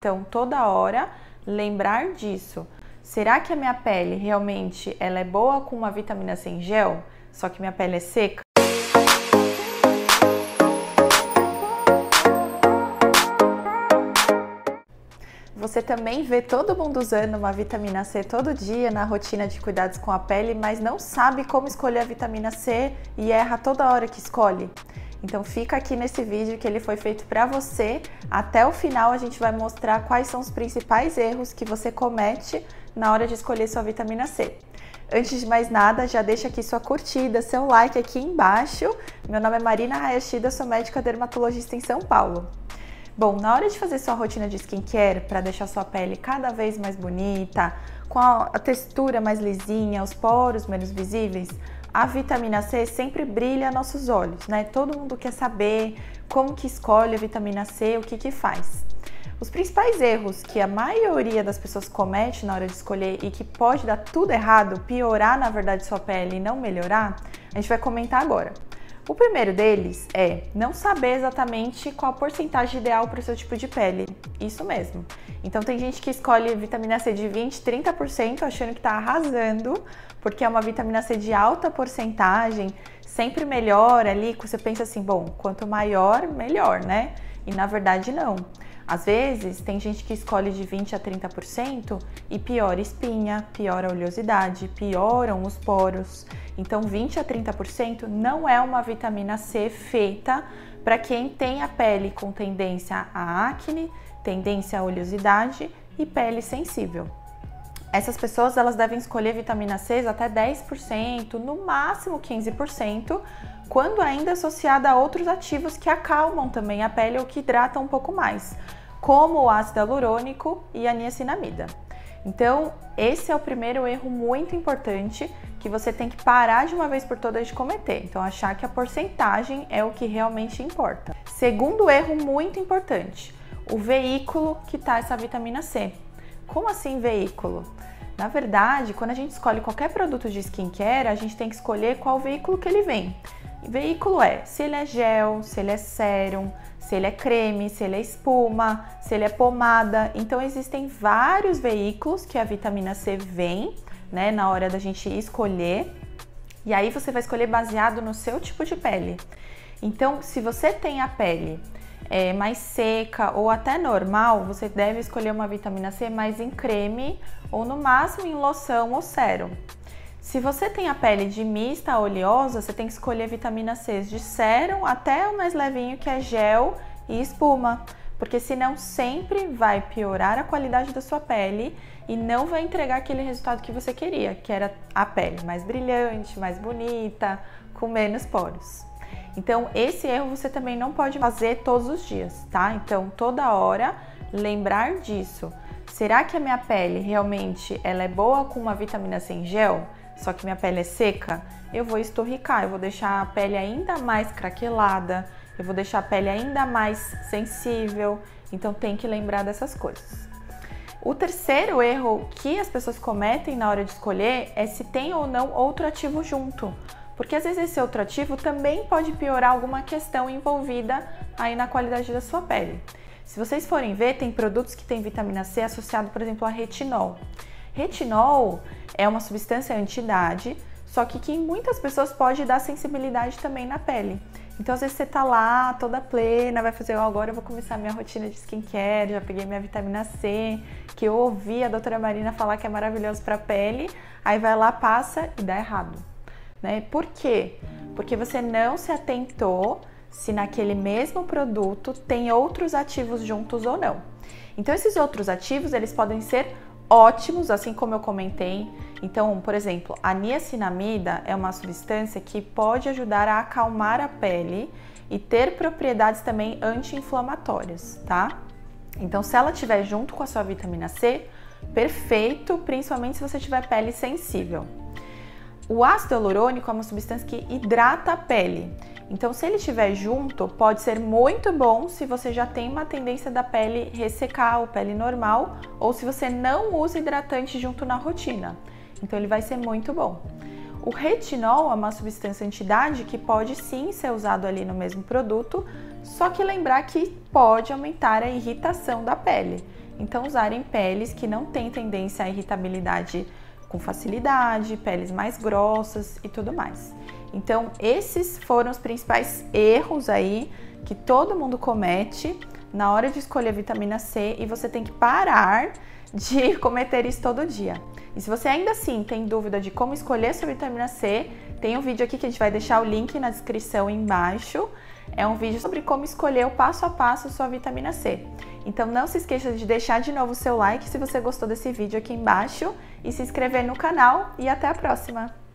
Então, toda hora lembrar disso. Será que a minha pele realmente ela é boa com uma vitamina C em gel, só que minha pele é seca? Você também vê todo mundo usando uma vitamina C todo dia na rotina de cuidados com a pele, mas não sabe como escolher a vitamina C e erra toda hora que escolhe? Então fica aqui nesse vídeo que ele foi feito para você. Até o final a gente vai mostrar quais são os principais erros que você comete na hora de escolher sua vitamina C. Antes de mais nada, já deixa aqui sua curtida, seu like aqui embaixo. Meu nome é Marina Hayashida, sou médica dermatologista em São Paulo. Bom, na hora de fazer sua rotina de skincare para deixar sua pele cada vez mais bonita, com a textura mais lisinha, os poros menos visíveis, a vitamina C sempre brilha nossos olhos, né? Todo mundo quer saber como que escolhe a vitamina C, o que que faz. Os principais erros que a maioria das pessoas comete na hora de escolher e que pode dar tudo errado, piorar na verdade sua pele e não melhorar, a gente vai comentar agora. O primeiro deles é não saber exatamente qual a porcentagem ideal para o seu tipo de pele. Isso mesmo. Então tem gente que escolhe vitamina C de 20, 30% achando que está arrasando, porque é uma vitamina C de alta porcentagem, sempre melhor ali, você pensa assim, bom, quanto maior, melhor, né? E na verdade não. Às vezes tem gente que escolhe de 20 a 30% e piora espinha, piora a oleosidade, pioram os poros. Então 20 a 30% não é uma vitamina C feita para quem tem a pele com tendência a acne, tendência à oleosidade e pele sensível. Essas pessoas elas devem escolher vitamina C até 10%, no máximo 15%, quando ainda associada a outros ativos que acalmam também a pele ou que hidratam um pouco mais, como o ácido hialurônico e a niacinamida. Então, esse é o primeiro erro muito importante que você tem que parar de uma vez por todas de cometer. Então, achar que a porcentagem é o que realmente importa. Segundo erro muito importante, o veículo que está essa vitamina C. Como assim veículo? Na verdade, quando a gente escolhe qualquer produto de skincare, a gente tem que escolher qual veículo que ele vem. Veículo é se ele é gel, se ele é sérum, se ele é creme, se ele é espuma, se ele é pomada. Então existem vários veículos que a vitamina C vem, né, na hora da gente escolher. E aí você vai escolher baseado no seu tipo de pele. Então, se você tem a pele é, mais seca ou até normal, você deve escolher uma vitamina C mais em creme ou no máximo em loção ou sérum. Se você tem a pele de mista a oleosa, você tem que escolher vitamina C de sérum até o mais levinho que é gel e espuma, porque senão sempre vai piorar a qualidade da sua pele e não vai entregar aquele resultado que você queria, que era a pele mais brilhante, mais bonita, com menos poros. Então, esse erro você também não pode fazer todos os dias, tá? Então, toda hora lembrar disso. Será que a minha pele realmente ela é boa com uma vitamina C em gel? Só que minha pele é seca? Eu vou esturricar, eu vou deixar a pele ainda mais craquelada, eu vou deixar a pele ainda mais sensível. Então tem que lembrar dessas coisas. O terceiro erro que as pessoas cometem na hora de escolher é se tem ou não outro ativo junto porque às vezes esse outro ativo também pode piorar alguma questão envolvida aí na qualidade da sua pele. Se vocês forem ver, tem produtos que têm vitamina C associado, por exemplo, a retinol. Retinol é uma substância anti-idade, só que que em muitas pessoas pode dar sensibilidade também na pele. Então, às vezes você tá lá toda plena, vai fazer, oh, agora eu vou começar minha rotina de skincare, já peguei minha vitamina C, que eu ouvi a doutora Marina falar que é maravilhoso para a pele, aí vai lá, passa e dá errado. Né? Por quê? Porque você não se atentou se naquele mesmo produto tem outros ativos juntos ou não. Então esses outros ativos, eles podem ser ótimos, assim como eu comentei. Então, por exemplo, a niacinamida é uma substância que pode ajudar a acalmar a pele e ter propriedades também anti-inflamatórias, tá? Então, se ela tiver junto com a sua vitamina C, perfeito, principalmente se você tiver pele sensível. O ácido hialurônico é uma substância que hidrata a pele. Então, se ele estiver junto, pode ser muito bom se você já tem uma tendência da pele ressecar ou pele normal, ou se você não usa hidratante junto na rotina. Então, ele vai ser muito bom. O retinol é uma substância antidade que pode sim ser usado ali no mesmo produto, só que lembrar que pode aumentar a irritação da pele. Então, usarem peles que não têm tendência à irritabilidade com facilidade, peles mais grossas e tudo mais. Então, esses foram os principais erros aí que todo mundo comete na hora de escolher a vitamina C e você tem que parar de cometer isso todo dia. E se você ainda assim tem dúvida de como escolher sua vitamina C, tem um vídeo aqui que a gente vai deixar o link na descrição embaixo. É um vídeo sobre como escolher o passo a passo sua vitamina C. Então não se esqueça de deixar de novo o seu like se você gostou desse vídeo aqui embaixo e se inscrever no canal e até a próxima!